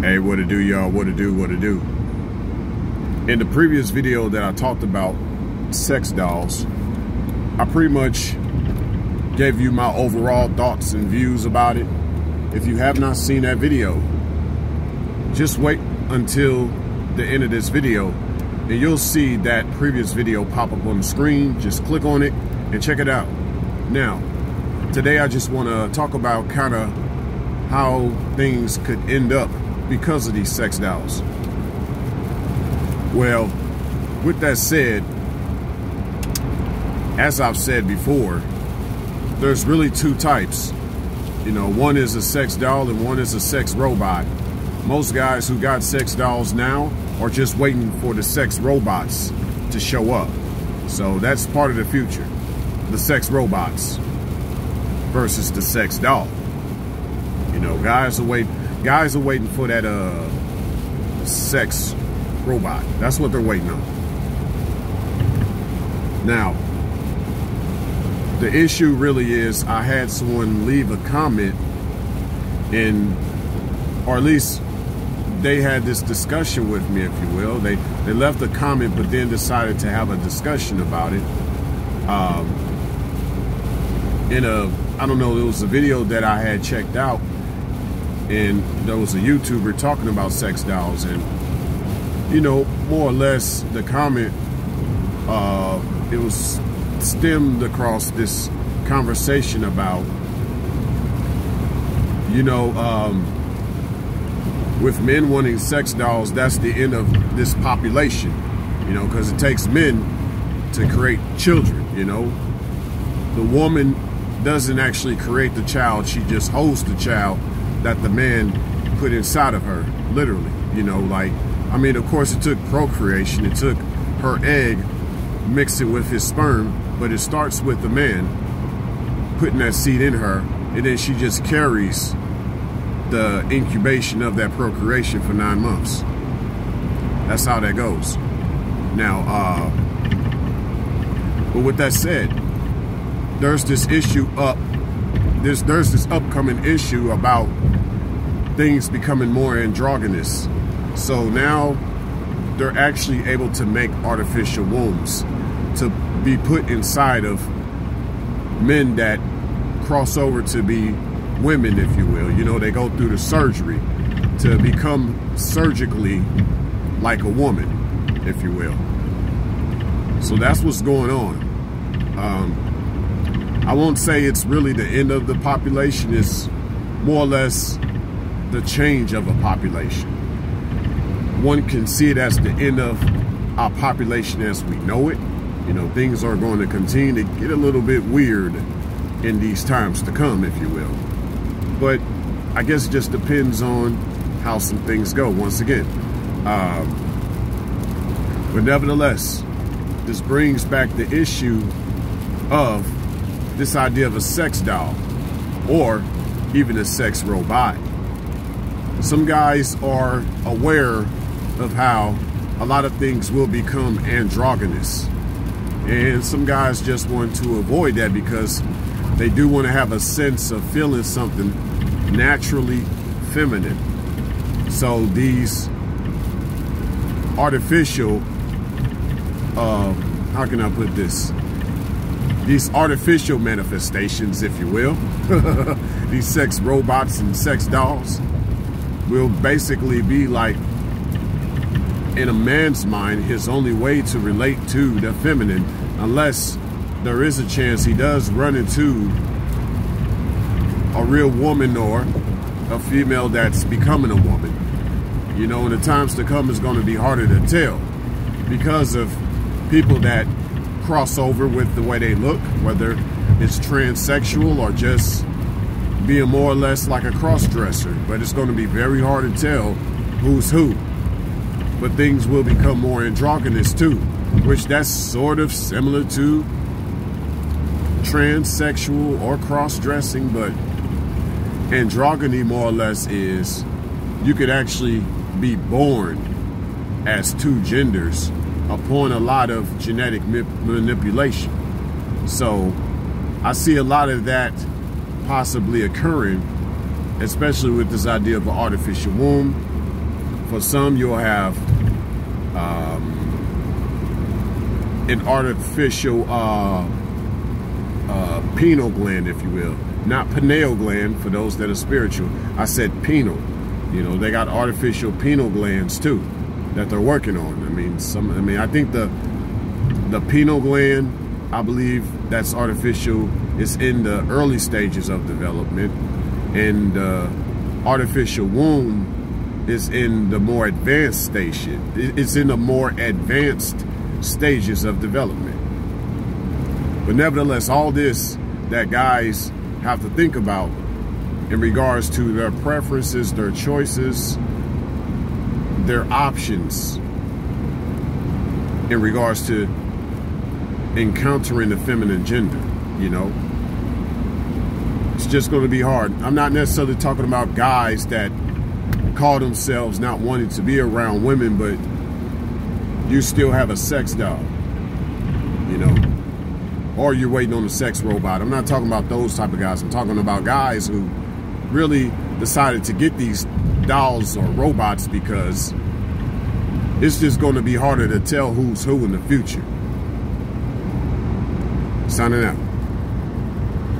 Hey, what to do, y'all? What to do? What to do? In the previous video that I talked about sex dolls, I pretty much gave you my overall thoughts and views about it. If you have not seen that video, just wait until the end of this video and you'll see that previous video pop up on the screen. Just click on it and check it out. Now, today I just want to talk about kind of how things could end up because of these sex dolls. Well, with that said, as I've said before, there's really two types. You know, one is a sex doll and one is a sex robot. Most guys who got sex dolls now are just waiting for the sex robots to show up. So that's part of the future. The sex robots versus the sex doll. You know, guys are waiting guys are waiting for that uh sex robot. That's what they're waiting on. Now, the issue really is I had someone leave a comment and or at least they had this discussion with me, if you will. They they left a comment, but then decided to have a discussion about it. Um, in a I don't know, it was a video that I had checked out, and there was a YouTuber talking about sex dolls, and you know, more or less, the comment uh, it was stemmed across this conversation about, you know. Um, with men wanting sex dolls, that's the end of this population, you know, because it takes men to create children, you know. The woman doesn't actually create the child, she just holds the child that the man put inside of her, literally, you know, like, I mean, of course, it took procreation, it took her egg, mixed it with his sperm, but it starts with the man putting that seed in her, and then she just carries the incubation of that procreation for nine months. That's how that goes. Now, uh, but with that said, there's this issue up. There's there's this upcoming issue about things becoming more androgynous. So now they're actually able to make artificial wombs to be put inside of men that cross over to be women, if you will. You know, they go through the surgery to become surgically like a woman, if you will. So that's what's going on. Um, I won't say it's really the end of the population. It's more or less the change of a population. One can see it as the end of our population as we know it. You know, things are going to continue to get a little bit weird in these times to come, if you will. But I guess it just depends on how some things go, once again. Um, but nevertheless, this brings back the issue of this idea of a sex doll or even a sex robot. Some guys are aware of how a lot of things will become androgynous. And some guys just want to avoid that because they do want to have a sense of feeling something naturally feminine. So these artificial, uh, how can I put this? These artificial manifestations, if you will, these sex robots and sex dolls will basically be like, in a man's mind, his only way to relate to the feminine, unless there is a chance he does run into a real woman or a female that's becoming a woman. You know, in the times to come, it's going to be harder to tell because of people that cross over with the way they look, whether it's transsexual or just being more or less like a cross-dresser. But it's going to be very hard to tell who's who. But things will become more androgynous too, which that's sort of similar to transsexual or cross-dressing, but androgyny more or less is you could actually be born as two genders upon a lot of genetic manipulation. So I see a lot of that possibly occurring, especially with this idea of an artificial womb. for some, you'll have um, an artificial uh, uh, pineal gland, if you will. Not pineal gland for those that are spiritual. I said pineal. You know, they got artificial pineal glands too that they're working on. I mean, some. I mean, I think the the pineal gland, I believe that's artificial. It's in the early stages of development, and uh, artificial womb is in the more advanced station. It's in the more advanced stages of development. But nevertheless, all this that guys have to think about in regards to their preferences, their choices, their options in regards to encountering the feminine gender, you know. It's just going to be hard. I'm not necessarily talking about guys that call themselves not wanting to be around women, but you still have a sex doll, you know, or you're waiting on a sex robot. I'm not talking about those type of guys. I'm talking about guys who really decided to get these dolls or robots because it's just going to be harder to tell who's who in the future. Signing out.